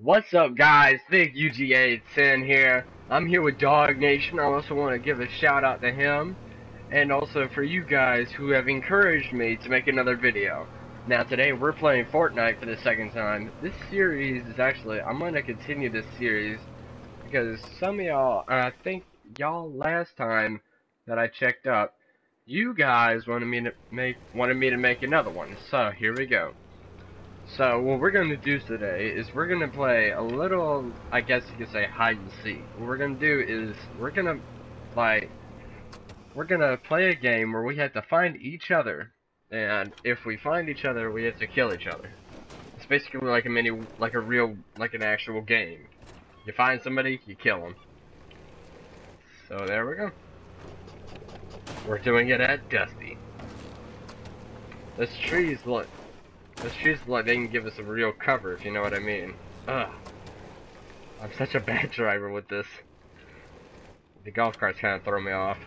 What's up guys, Big UGA 10 here. I'm here with Dog Nation. I also want to give a shout out to him. And also for you guys who have encouraged me to make another video. Now today we're playing Fortnite for the second time. This series is actually, I'm going to continue this series. Because some of y'all, I think y'all last time that I checked up, you guys wanted me to make wanted me to make another one. So here we go. So what we're going to do today is we're going to play a little, I guess you could say hide and seek. What we're going to do is we're going to like we're going to play a game where we have to find each other and if we find each other we have to kill each other. It's basically like a mini like a real like an actual game. You find somebody, you kill them. So there we go. We're doing it at Dusty. This tree's look. This tree's like they can give us a real cover if you know what I mean. Ugh. I'm such a bad driver with this. The golf carts kind of throw me off.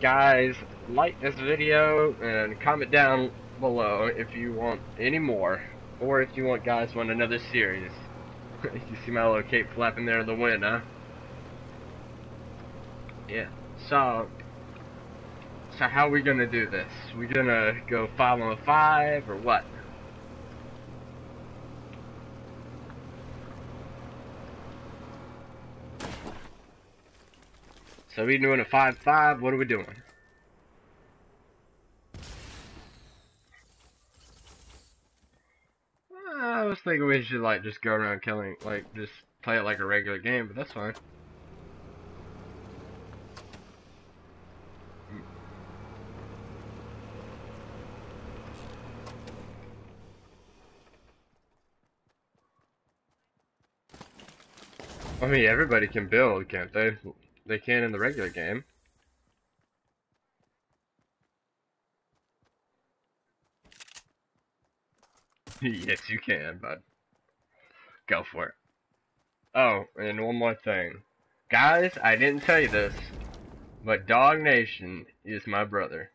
Guys, like this video and comment down below if you want any more. Or if you want guys want another series. you see my little cape flapping there in the wind, huh? Yeah. So, so how are we gonna do this? We gonna go five on five or what? So we doing a five five? What are we doing? Uh, I was thinking we should like just go around killing, like just play it like a regular game, but that's fine. I mean, everybody can build, can't they? They can in the regular game. yes, you can, bud. Go for it. Oh, and one more thing. Guys, I didn't tell you this, but Dog Nation is my brother.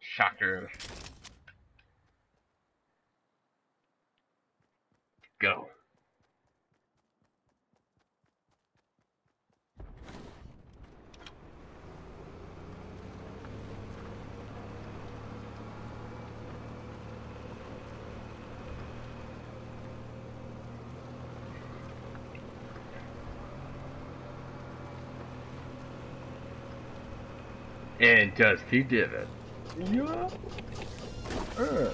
Shocker. Go. And does he did it? Yeah. Uh.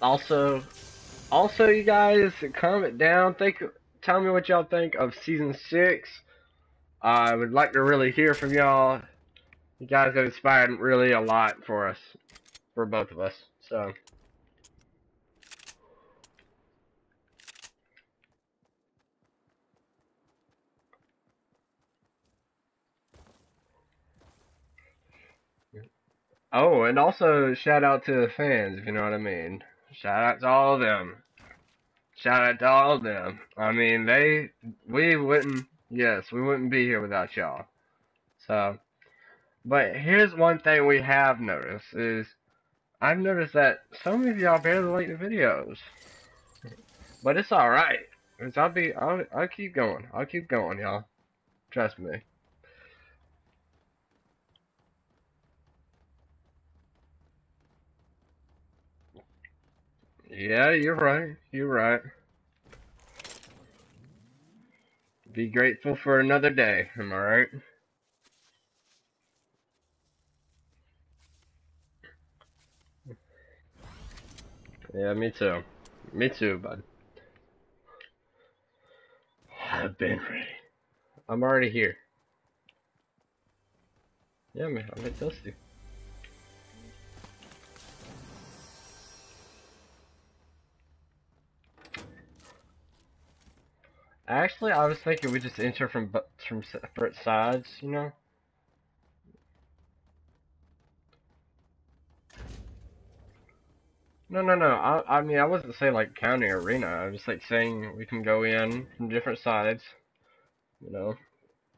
Also, also, you guys, comment down. Think, tell me what y'all think of season six. I would like to really hear from y'all. You guys have inspired really a lot for us, for both of us. So. Oh, and also shout out to the fans, if you know what I mean. Shout out to all of them. Shout out to all of them. I mean, they, we wouldn't, yes, we wouldn't be here without y'all. So, but here's one thing we have noticed is, I've noticed that some of y'all barely like the videos. But it's alright. Cause I'll be, I'll, I'll keep going. I'll keep going, y'all. Trust me. Yeah, you're right. You're right. Be grateful for another day. Am I right? Yeah, me too. Me too, bud. I've been ready. I'm already here. Yeah, man, I'm at Dusty. Actually, I was thinking we just enter from from separate sides, you know? No, no, no. I, I mean, I wasn't saying like county arena. I was like saying we can go in from different sides. You know,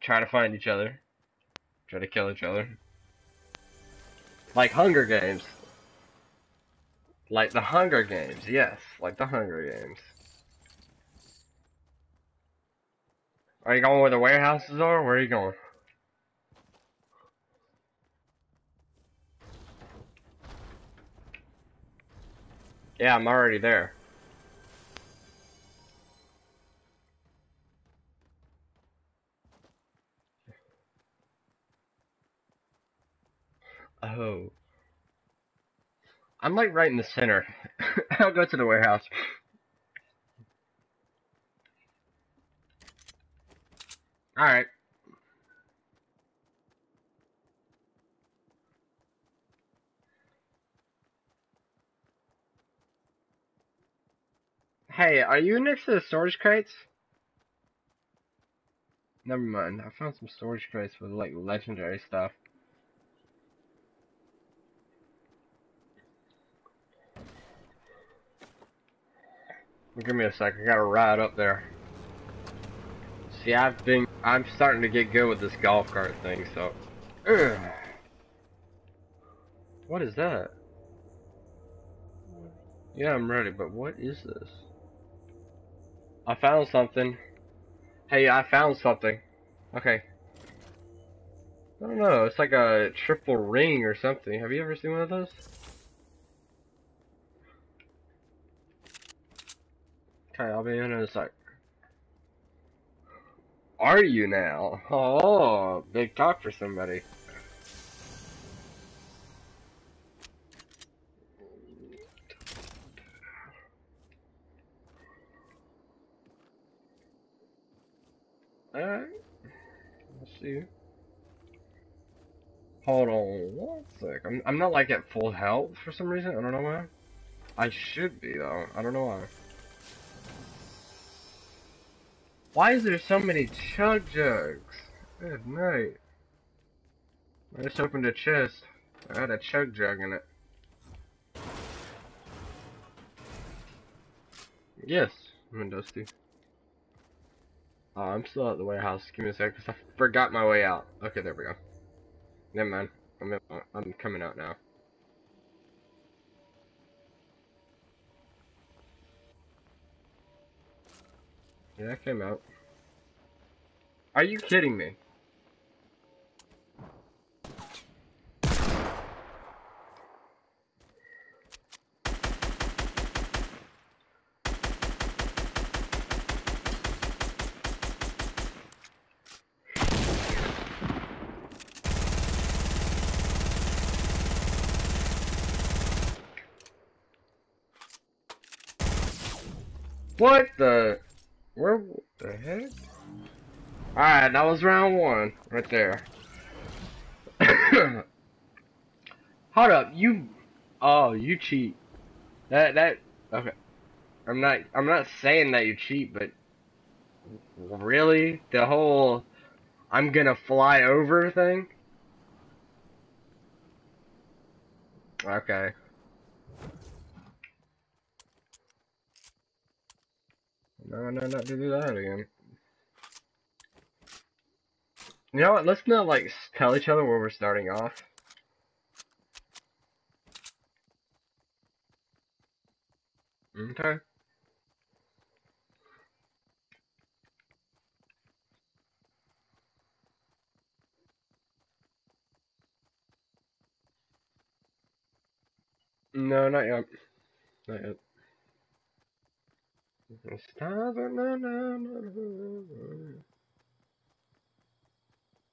try to find each other, try to kill each other, like Hunger Games. Like the Hunger Games, yes, like the Hunger Games. Are you going where the warehouses are? Where are you going? Yeah, I'm already there. Oh. I'm like right in the center. I'll go to the warehouse. Alright. Hey, are you next to the storage crates? Never mind. I found some storage crates with like legendary stuff. Give me a sec. I gotta ride up there. See, I've been. I'm starting to get good with this golf cart thing, so. Ugh. What is that? Yeah, I'm ready, but what is this? I found something. Hey, I found something. Okay. I don't know, it's like a triple ring or something. Have you ever seen one of those? Okay, I'll be in a sec. Are you now? Oh, big talk for somebody. Alright. Let's see. Hold on one sec. I'm, I'm not like at full health for some reason. I don't know why. I should be though. I don't know why. Why is there so many chug jugs? Good night. I just opened a chest. I had a chug jug in it. Yes, I'm in Dusty. Oh, I'm still at the warehouse. Give me a sec, because I forgot my way out. Okay, there we go. Never mind. I'm, in, I'm coming out now. Yeah, I came out. Are you kidding me? What the? Where the heck? Alright, that was round one, right there. Hold up, you... Oh, you cheat. That, that... Okay. I'm not, I'm not saying that you cheat, but... Really? The whole... I'm gonna fly over thing? Okay. No, no, not to do that again. You know what? Let's not like tell each other where we're starting off. Okay. No, not yet. Not yet. The stars are na na na na.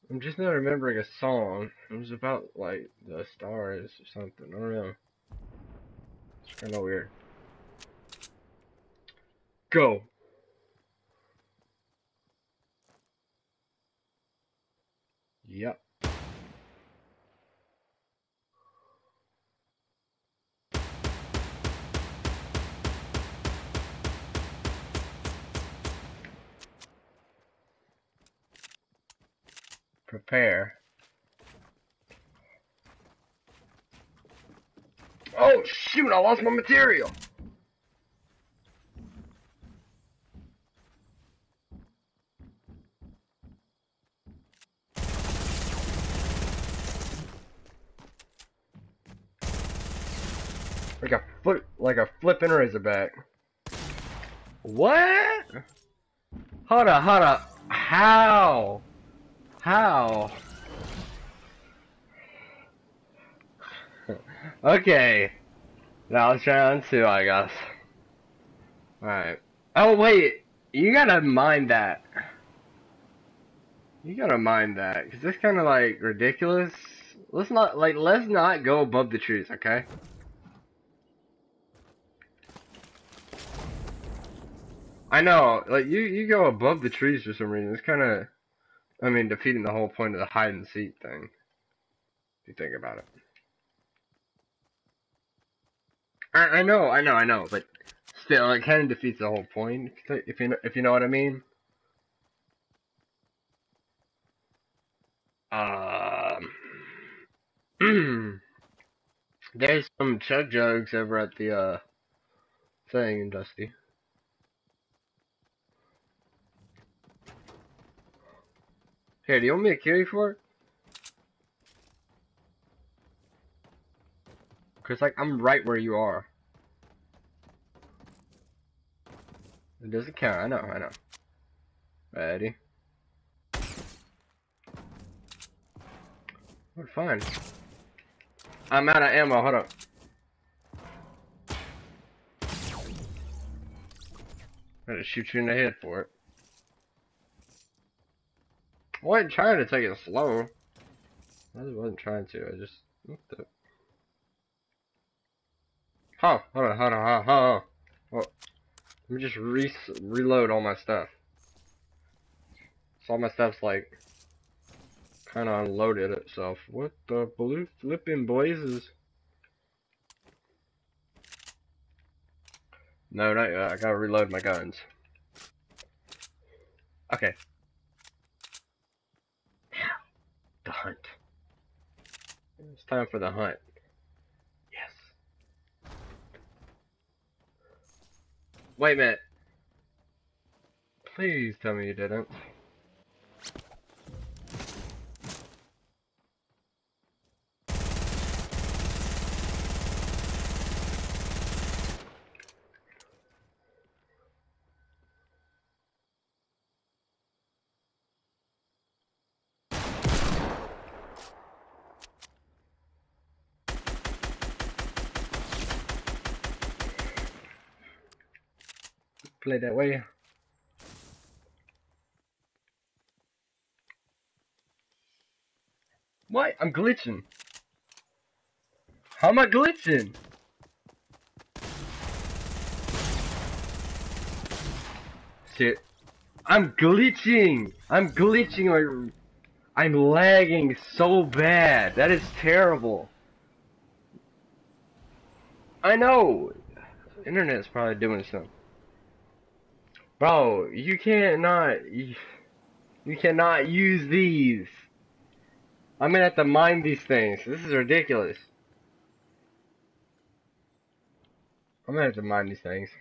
I'm just not remembering a song. It was about like the stars or something. I don't know. It's kind of weird. Go. Yep. Prepare. Oh shoot, I lost my material! Like a foot, like a flipping razorback. What? Hold up, hold up. How? How? okay. Now let's try on two, I guess. Alright. Oh, wait. You gotta mind that. You gotta mind that. Because this kind of, like, ridiculous. Let's not, like, let's not go above the trees, okay? I know, like you you go above the trees for some reason. It's kind of, I mean, defeating the whole point of the hide and seek thing. If you think about it. I, I know, I know, I know, but still, it kind of defeats the whole point. If you if you know what I mean. Um, there's some chug jugs over at the uh thing, Dusty. Here, do you want me to kill you for it? Cause like I'm right where you are. It doesn't count. I know. I know. Ready? We're fine. I'm out of ammo. Hold up. I'm gonna shoot you in the head for it. I wasn't trying to take it slow. I just wasn't trying to. I just. What the? Huh, hold on, hold on, hold on, hold on. Let me just re reload all my stuff. So all my stuff's like kind of unloaded itself. What the blue flipping blazes? No, not yet. I gotta reload my guns. Okay. The hunt. It's time for the hunt. Yes. Wait a minute. Please tell me you didn't. Play that way. Why? I'm glitching. How am I glitching? Shit. I'm glitching! I'm glitching. I'm lagging so bad. That is terrible. I know. Internet's probably doing something. Bro, you cannot, you, you cannot use these. I'm gonna have to mine these things. This is ridiculous. I'm gonna have to mine these things.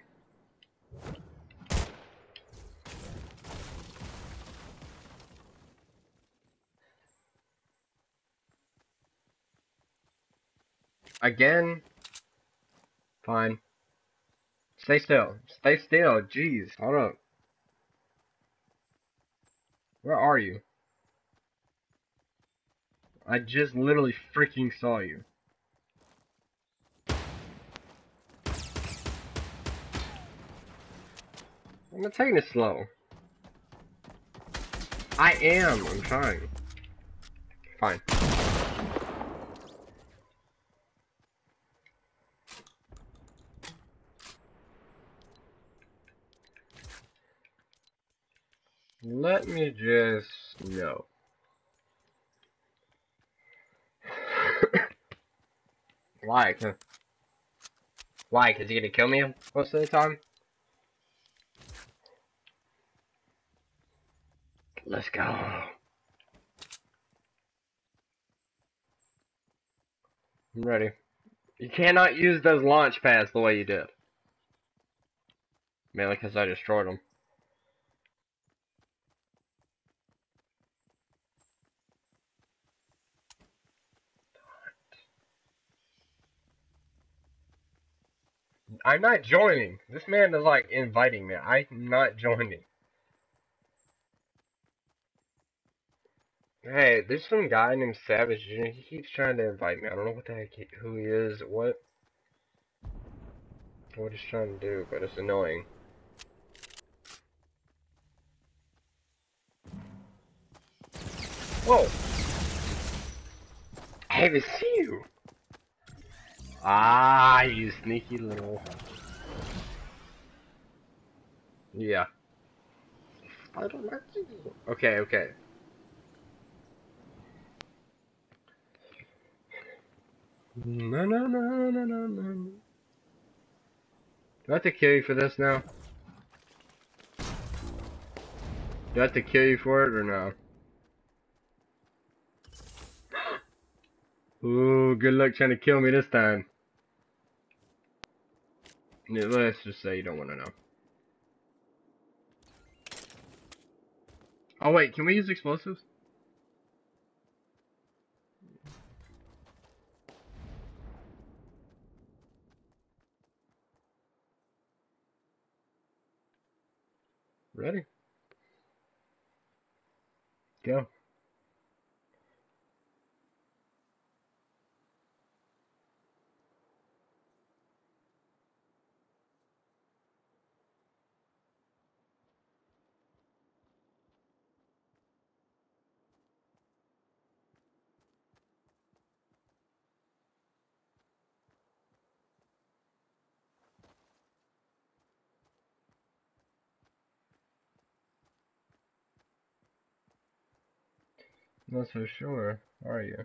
Again? Fine. Stay still. Stay still. Jeez. Hold up. Where are you? I just literally freaking saw you. I'm not taking it slow. I am. I'm trying. Fine. let me just, know. Why? Why? Because he gonna kill me most of the time? Let's go. I'm ready. You cannot use those launch pads the way you did. Mainly because I destroyed them. I'm not joining. This man is like inviting me. I'm not joining. Hey, there's some guy named Savage. He keeps trying to invite me. I don't know what the heck he, who he is, what, what he's trying to do, but it's annoying. Whoa! I haven't seen you. Ah, you sneaky little. Yeah. I don't like you. Okay, okay. No, no, no, no, no, no. Do I have to kill you for this now? Do I have to kill you for it or no? Ooh, good luck trying to kill me this time. Yeah, let's just say you don't want to know. Oh wait, can we use explosives? Ready? Go. Not so sure, are you?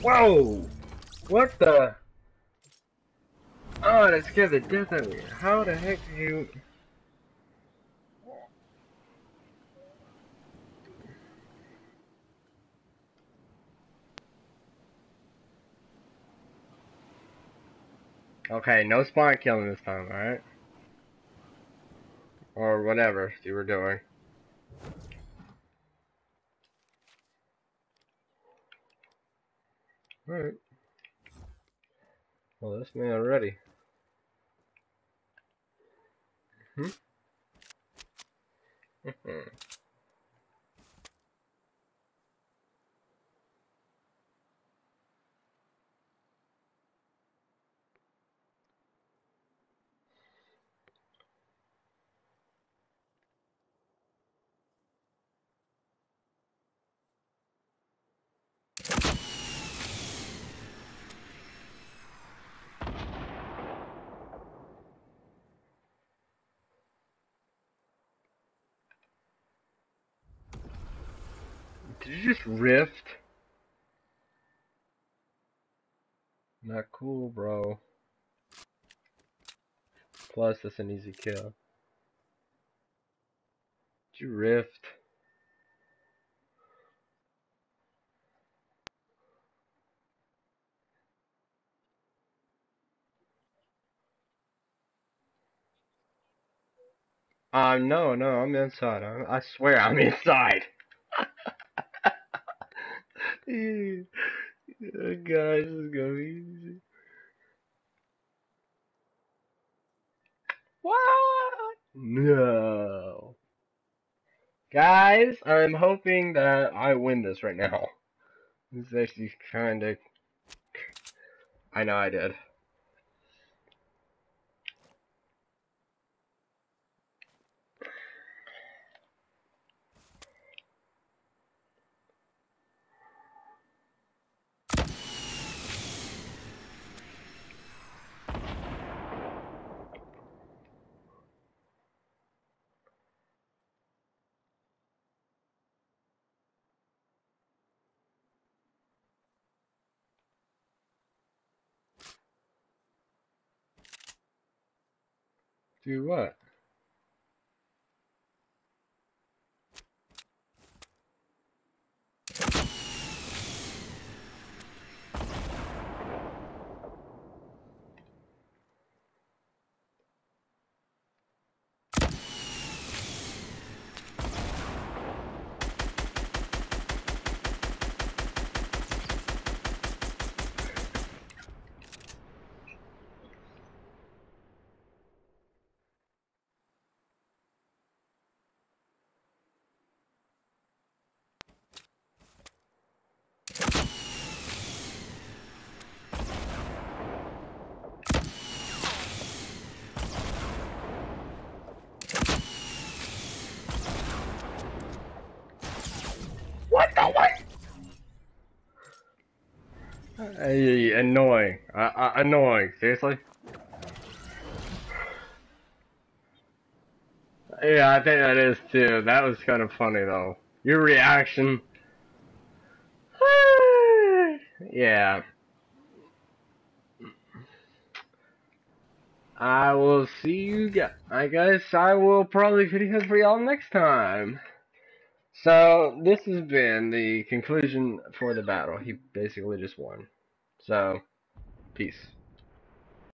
Whoa! What the? Oh, that scared the death out of me. How the heck do you... Okay, no spawn killing this time, alright? Or whatever you were doing. Alright. Well, this man ready. Hmm? Did you just rift? Not cool, bro. Plus, that's an easy kill. Did you rift? Uh, no, no, I'm inside. I, I swear I'm inside. Oh, this is gonna be easy. What? No. Guys, I'm hoping that I win this right now. This is actually kind of... I know I did. Do what? Uh, what the what? Hey, annoying. Uh, uh, annoying. Seriously? Yeah, I think that is too. That was kind of funny though. Your reaction. yeah. I will see you guys. I guess I will probably video for y'all next time. So, this has been the conclusion for the battle. He basically just won. So, peace.